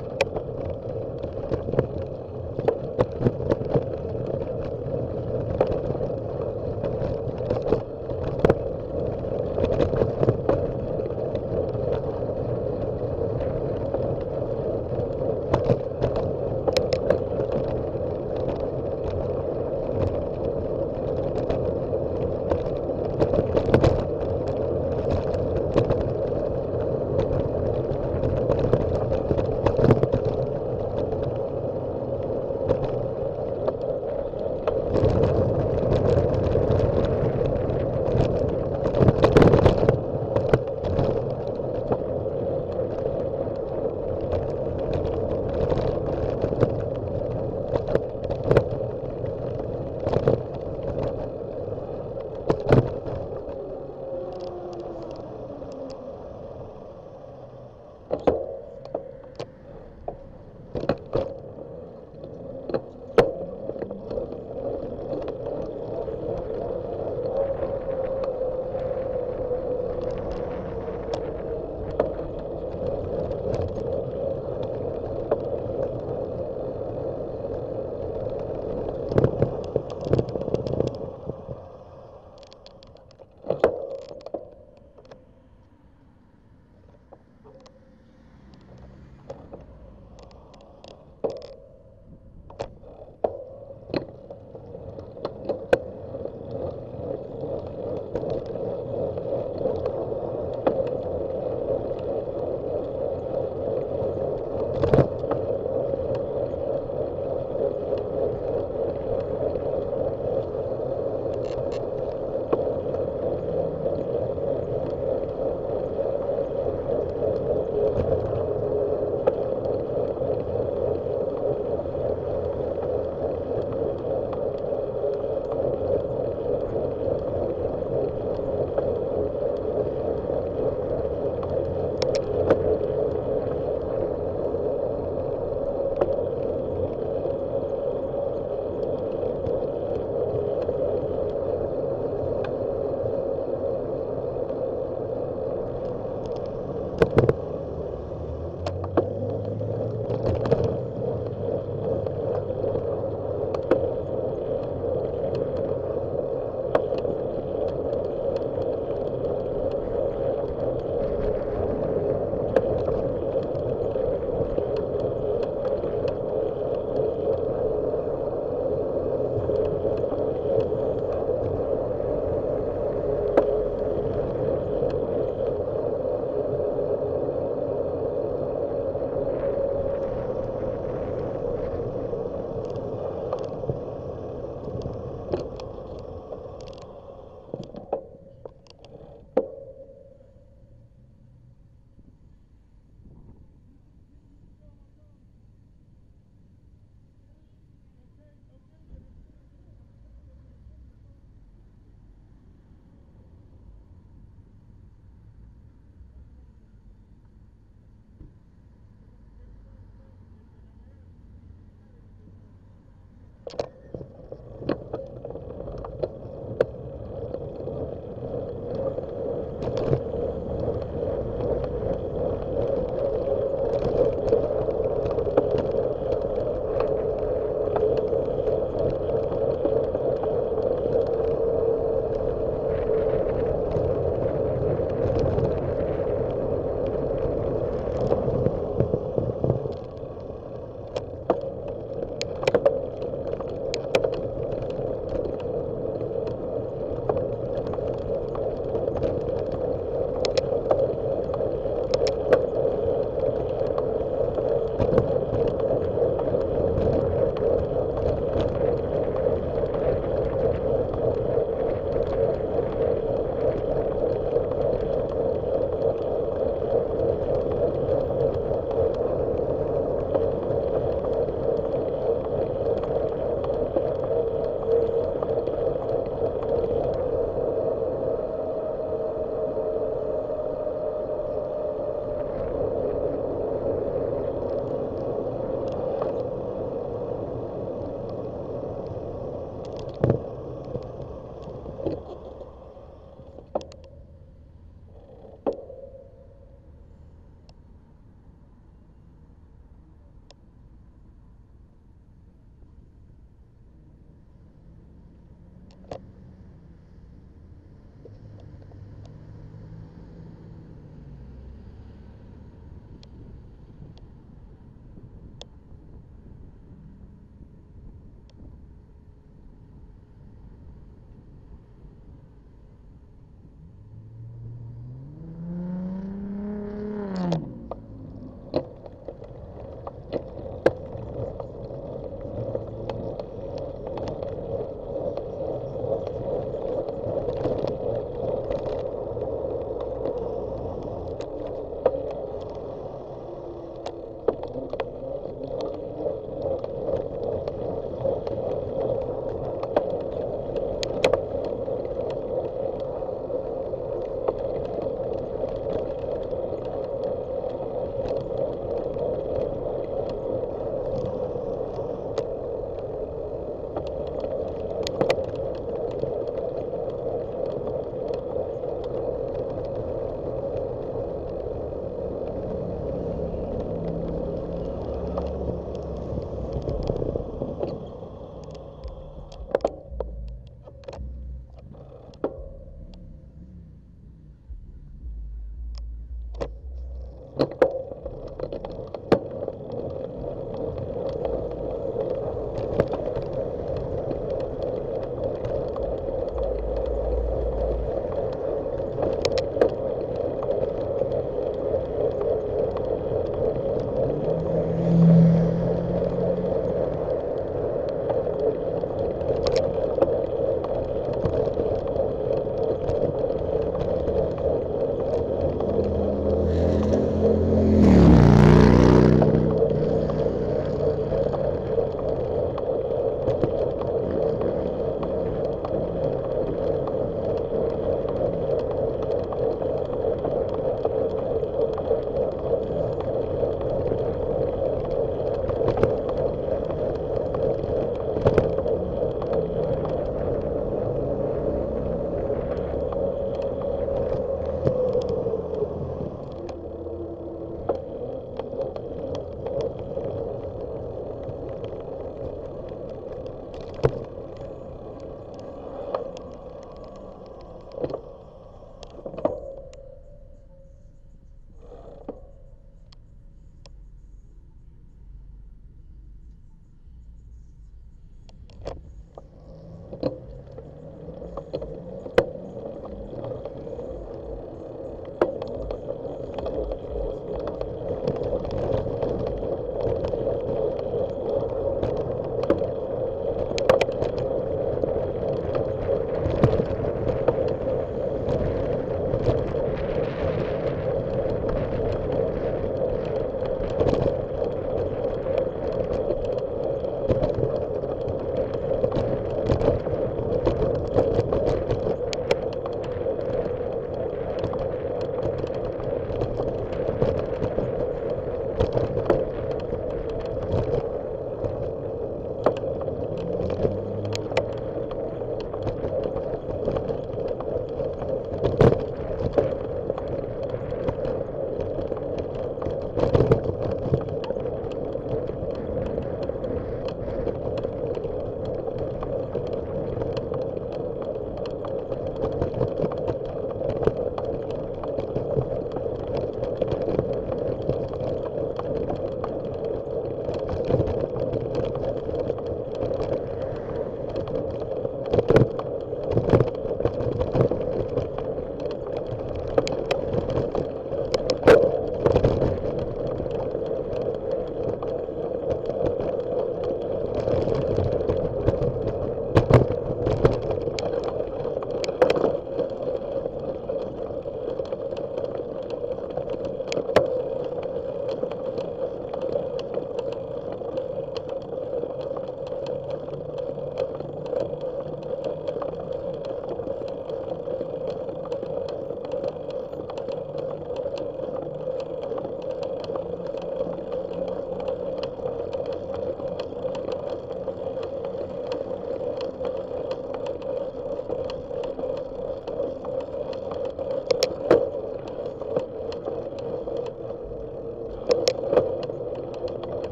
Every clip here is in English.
you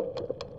Thank you.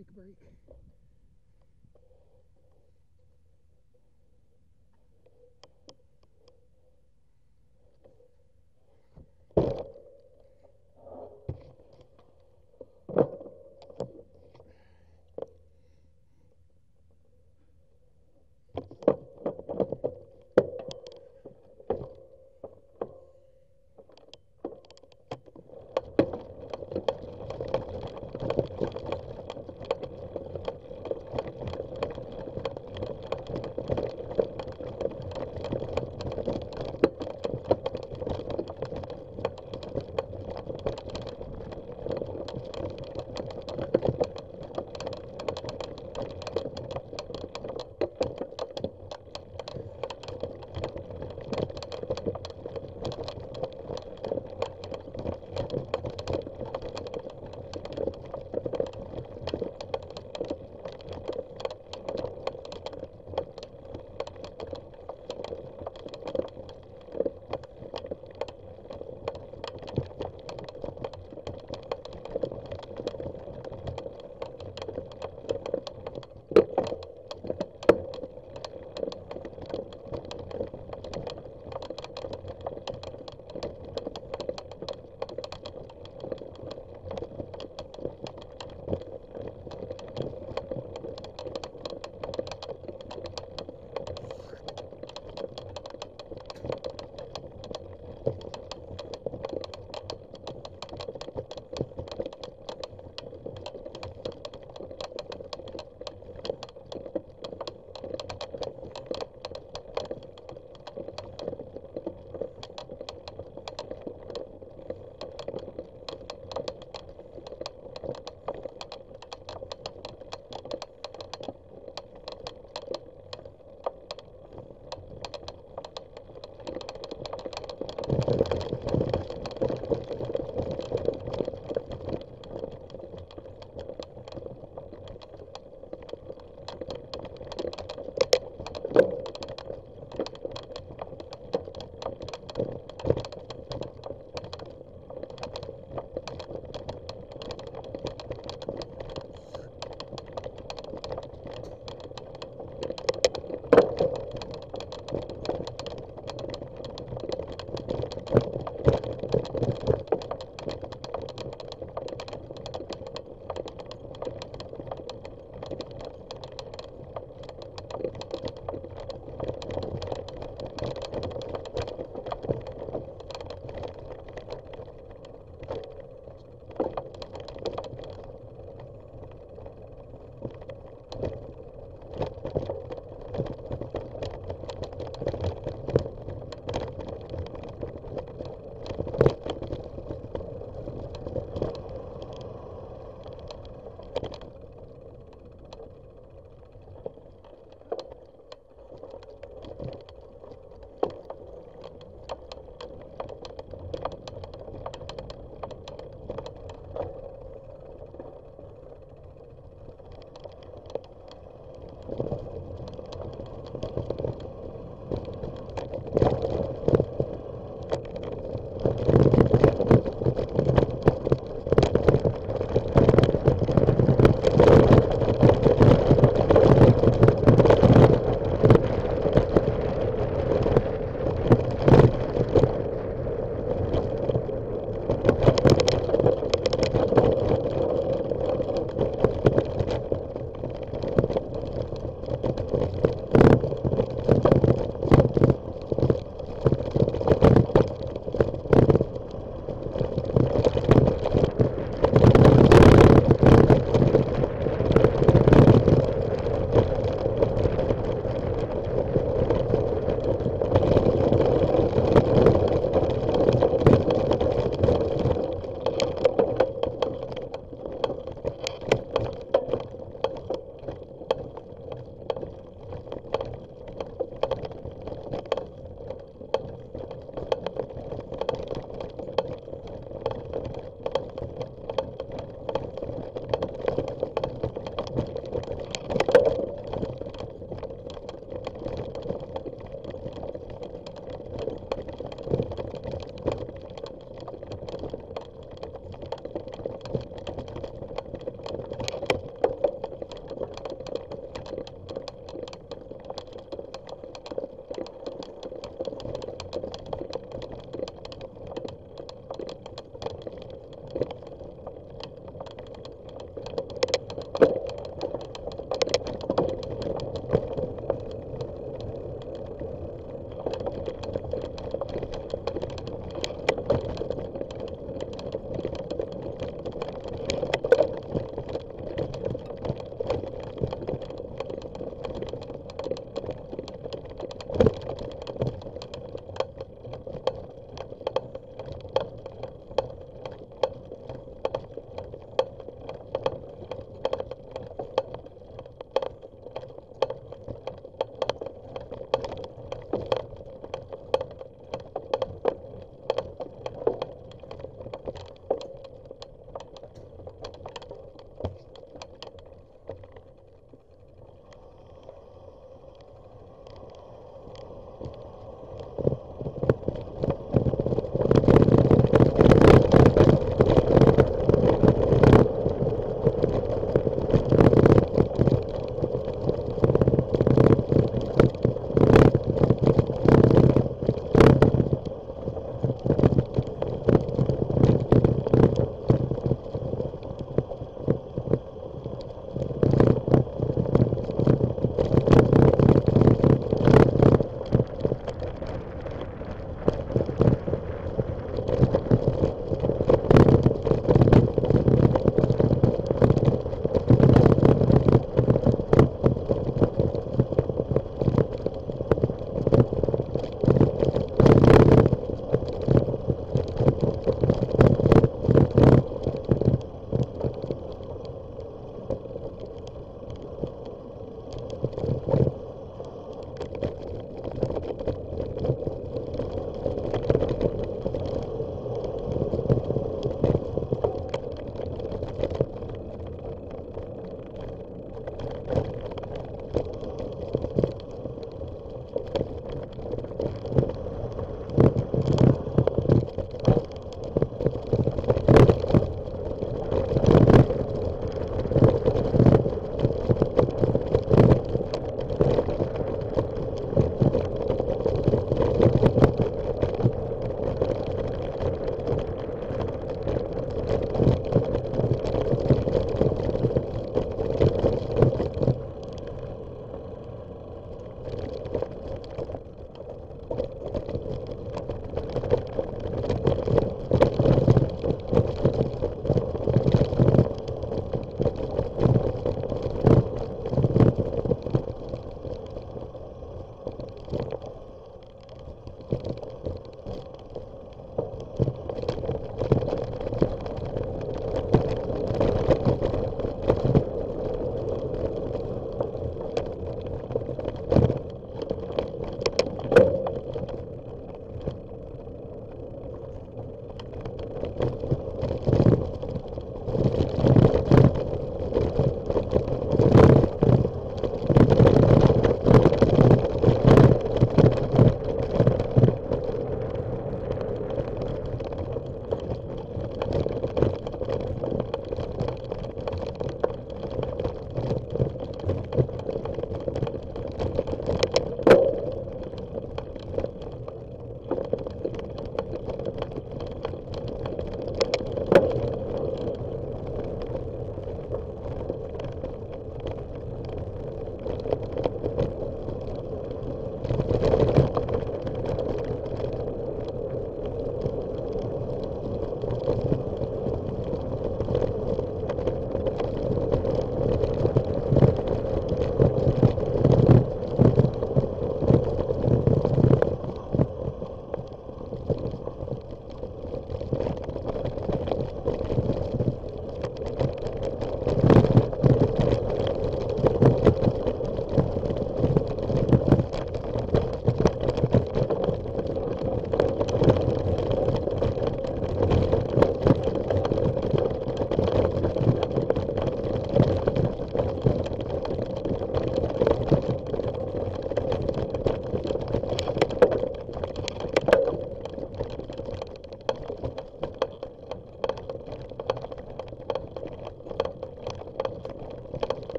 Take a break.